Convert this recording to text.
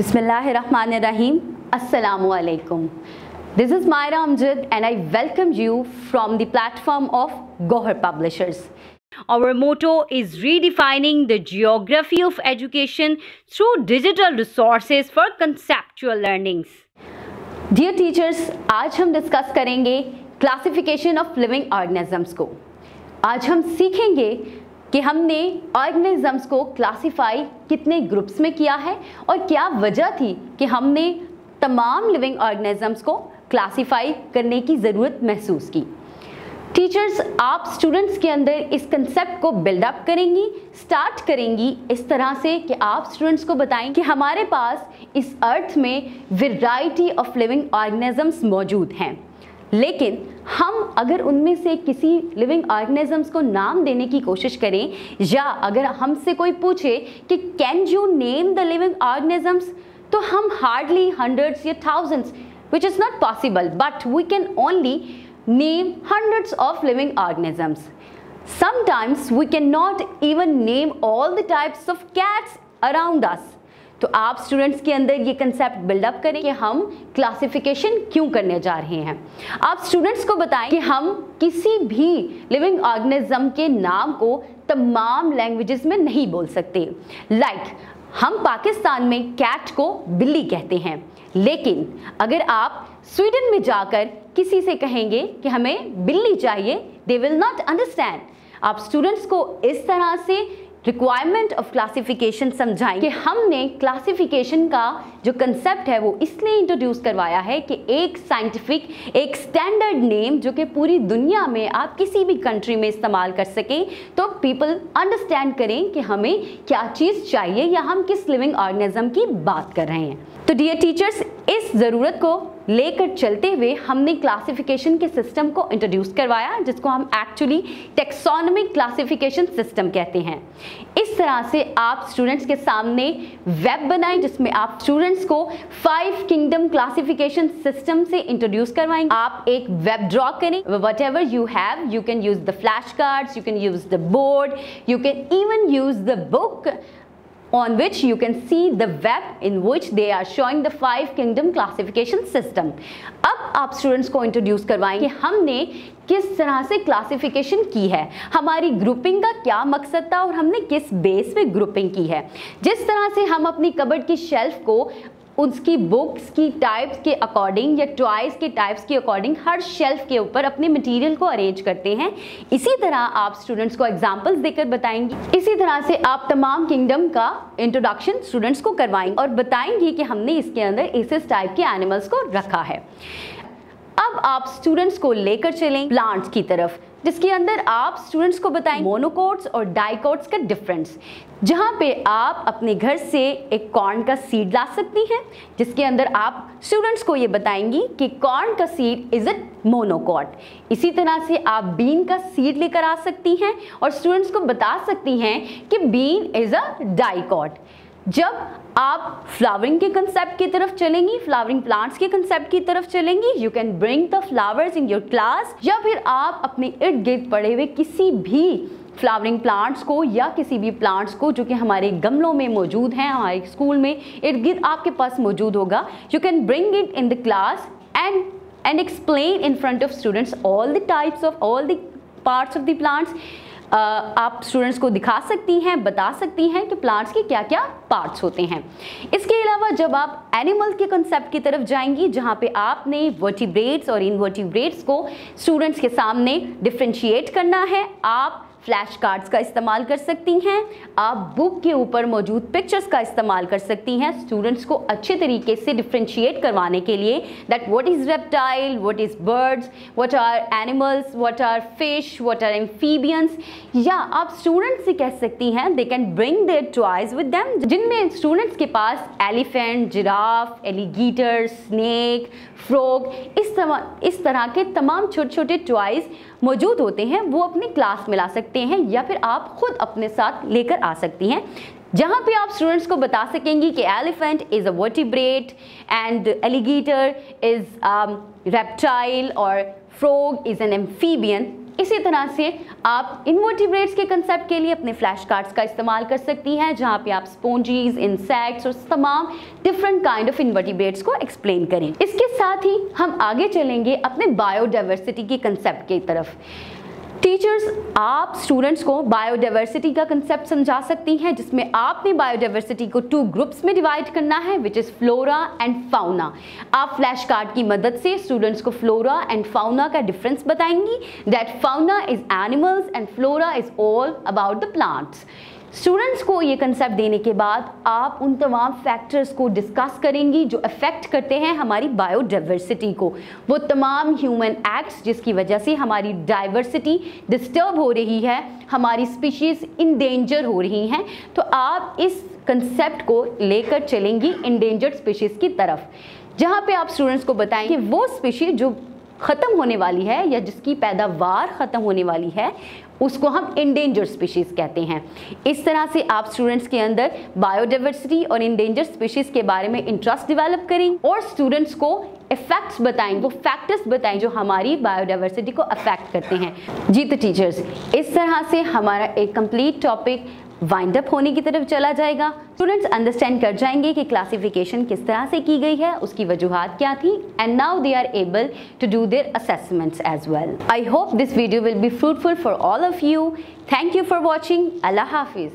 Bismillahirrahmanirrahim. Assalamu alaikum. This is Myra Amjad and I welcome you from the platform of Gohar Publishers. Our motto is redefining the geography of education through digital resources for conceptual learnings. Dear teachers, आज हम discuss करेंगे classification of living organisms को आज हम सीखेंगे कि हमने organisms को क्लासिफाई कितने ग्रुप्स में किया है और क्या वजह थी कि हमने तमाम लिविंग ऑर्गेनिजम्स को क्लासिफाई करने की ज़रूरत महसूस की। टीचर्स आप स्टूडेंट्स के अंदर इस कंसेप्ट को बिल्डअप करेंगी स्टार्ट करेंगी इस तरह से कि आप स्टूडेंट्स को बताएँ कि हमारे पास इस अर्थ में वेराइटी ऑफ़ लिविंग ऑर्गेनिजम्स मौजूद हैं। लेकिन हम अगर उनमें से किसी लिविंग ऑर्गेनिजम्स को नाम देने की कोशिश करें, या अगर हमसे कोई पूछे कि can you name the living organisms तो हम हार्डली हंड्रेड्स या thousands which is not possible but we can only name hundreds of living organisms sometimes we cannot even name all the types of cats around us. तो आप students के अंदर ये concept buildup करें कि हम classification क्यों करने जा रहे हैं। आप स्टूडेंट्स को बताएँ कि हम किसी भी लिविंग ऑर्गेनिज्म के नाम को तमाम लैंग्वेजेस में नहीं बोल सकते। लाइक like, हम पाकिस्तान में कैट को बिल्ली कहते हैं। लेकिन अगर आप स्वीडन में जाकर किसी से कहेंगे कि हमें बिल्ली चाहिए दे विल नॉट अंडरस्टैंड आप स्टूडेंट्स को इस तरह से रिक्वायरमेंट ऑफ़ क्लासिफिकेशन समझाएँ कि हमने क्लासिफिकेशन का जो कंसेप्ट है वो इसलिए इंट्रोड्यूस करवाया है कि एक साइंटिफिक एक स्टैंडर्ड नेम जो कि पूरी दुनिया में आप किसी भी कंट्री में इस्तेमाल कर सकें तो पीपल अंडरस्टैंड करें कि हमें क्या चीज़ चाहिए या हम किस लिविंग ऑर्गेनिज्म की बात कर रहे हैं। तो डियर टीचर्स इस ज़रूरत को लेकर चलते हुए हमने क्लासिफिकेशन के सिस्टम को इंट्रोड्यूस करवाया, जिसको हम एक्चुअली टेक्सोनमिक क्लासिफिकेशन सिस्टम कहते हैं। इस तरह से आप स्टूडेंट्स के सामने वेब बनाए, जिसमें आप स्टूडेंट्स को फाइव किंगडम क्लासिफिकेशन सिस्टम से इंट्रोड्यूस करवाएँगे। आप एक वेब ड्रॉ करें। Whatever you have you can use the flash cards you can use the board you can even use the book on which you can see the web in which they are showing the five kingdom classification system. अब आप students को introduce करवाएँगे हमने किस तरह से classification की है हमारी ग्रुपिंग का क्या मकसद था और हमने किस बेस पे ग्रुपिंग की है जिस तरह से हम अपनी कबर्ड की शेल्फ को उसकी बुक्स की टाइप्स के अकॉर्डिंग या टॉयज़ के टाइप्स के अकॉर्डिंग हर शेल्फ के ऊपर अपने मटेरियल को अरेंज करते हैं। इसी तरह आप स्टूडेंट्स को एग्जांपल्स देकर बताएँगे। इसी तरह से आप तमाम किंगडम का इंट्रोडक्शन स्टूडेंट्स को करवाएँगे और बताएँगे कि हमने इसके अंदर इस इस टाइप के एनिमल्स को रखा है। अब आप स्टूडेंट्स को लेकर चलें प्लांट्स की तरफ़। जिसके अंदर आप स्टूडेंट्स को बताएँ मोनोकोट्स और डाइकोट्स का डिफरेंस जहाँ पे आप अपने घर से एक कॉर्न का सीड ला सकती हैं, जिसके अंदर आप स्टूडेंट्स को ये बताएँगी कि कॉर्न का सीड इज़ अ मोनोकॉट इसी तरह से आप बीन का सीड लेकर आ सकती हैं और स्टूडेंट्स को बता सकती हैं कि बीन इज़ अ डाइकॉट जब आप फ्लावरिंग के कंसेप्ट की तरफ़ चलेंगी फ्लावरिंग प्लांट्स के कंसेप्ट की तरफ़ चलेंगी you can bring the flowers in your class या फिर आप अपने इर्द गिर्द पड़े हुए किसी भी फ्लावरिंग प्लांट्स को या किसी भी प्लांट्स को, जो कि हमारे गमलों में मौजूद हैं, हमारे स्कूल में, इर्द गिर्द आपके पास मौजूद होगा। You can bring it in the class and and explain in front of students all the types of all the parts of the plants आप स्टूडेंट्स को दिखा सकती हैं, बता सकती हैं कि प्लांट्स के क्या क्या पार्ट्स होते हैं। इसके अलावा जब आप एनिमल के कंसेप्ट की तरफ़ जाएँगी, जहाँ पे आपने वर्टिब्रेट्स और इनवर्टिब्रेट्स को स्टूडेंट्स के सामने डिफ्रेंशिएट करना है, आप फ्लैश कार्ड्स का इस्तेमाल कर सकती हैं। आप बुक के ऊपर मौजूद पिक्चर्स का इस्तेमाल कर सकती हैं स्टूडेंट्स को अच्छे तरीके से डिफ्रेंशिएट करवाने के लिए। That what is reptile what is birds what are animals what are fish what are amphibians या आप स्टूडेंट्स से कह सकती हैं they can bring their toys with them जिनमें स्टूडेंट्स के पास elephant giraffe alligator snake frog इस तरह इस तरह के तमाम छोटे छोटे टॉयज मौजूद होते हैं, वो अपनी क्लास में ला सकते हैं या फिर आप खुद अपने साथ लेकर आ सकती हैं। जहाँ पे आप स्टूडेंट्स को बता सकेंगी कि elephant is a vertebrate and alligator is reptile और फ्रॉग इज़ एन एम्फीबियन इसी तरह से आप इन्वर्टिब्रेट्स के कंसेप्ट के लिए अपने फ्लैश कार्ड्स का इस्तेमाल कर सकती हैं, जहाँ पे आप स्पोंजीज इंसेक्ट्स और तमाम डिफरेंट काइंड ऑफ़ इन्वर्टिब्रेट्स को एक्सप्लेन करें। इसके साथ ही हम आगे चलेंगे अपने बायोडाइवर्सिटी के कंसेप्ट की तरफ़। टीचर्स, आप स्टूडेंट्स को बायोडाइवर्सिटी का कंसेप्ट समझा सकती हैं, जिसमें आपने बायोडाइवर्सिटी को टू ग्रुप्स में डिवाइड करना है which is flora and fauna आप फ्लैश कार्ड की मदद से स्टूडेंट्स को फ्लोरा एंड फाउना का डिफरेंस बताएँगी that fauna is animals and flora is all about the plants students को ये कंसेप्ट देने के बाद आप उन तमाम फैक्टर्स को डिस्कस करेंगी जो अफेक्ट करते हैं हमारी बायोडाइवर्सिटी को। वो तमाम ह्यूमन एक्ट्स जिसकी वजह से हमारी डाइवर्सिटी डिस्टर्ब हो रही है, हमारी स्पीशीज़ इंडेंजर हो रही हैं तो आप इस कंसेप्ट को लेकर चलेंगी इंडेंजर्ड स्पीशीज़ की तरफ़। जहाँ पे आप स्टूडेंट्स को बताएँ कि वो स्पीशीज जो ख़त्म होने वाली है या जिसकी पैदावार ख़त्म होने वाली है, उसको हम इंडेंजर स्पीशीज़ कहते हैं। इस तरह से आप स्टूडेंट्स के अंदर बायोडाइवर्सिटी और इंडेंजर स्पीशीज़ के बारे में इंटरेस्ट डेवलप करें और स्टूडेंट्स को इफेक्ट्स बताएँ, वो फैक्टर्स बताएँ जो हमारी बायोडाइवर्सिटी को अफेक्ट करते हैं। जी तो टीचर्स इस तरह से हमारा एक कंप्लीट टॉपिक वाइंड अप होने की तरफ़ चला जाएगा। स्टूडेंट्स अंडरस्टैंड कर जाएँगे कि क्लासिफिकेशन किस तरह से की गई है, उसकी वजूहत क्या थी and now they are able to do their assessments as well I hope this video will be fruitful for all of you thank you for watching अल्लाह हाफिज़